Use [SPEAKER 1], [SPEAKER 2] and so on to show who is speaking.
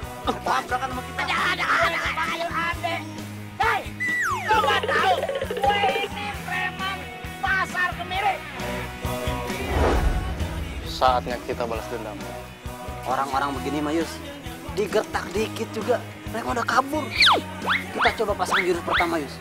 [SPEAKER 1] tabrakan sama kita.
[SPEAKER 2] Ada, ada, ada, panggil ade. Hei, lo nggak tahu? Gue ini preman pasar kemiri.
[SPEAKER 3] Saatnya kita balas dendam.
[SPEAKER 4] Orang-orang begini Mayus, digertak dikit juga mereka udah kabur. Kita coba pasang jurus pertama Yus.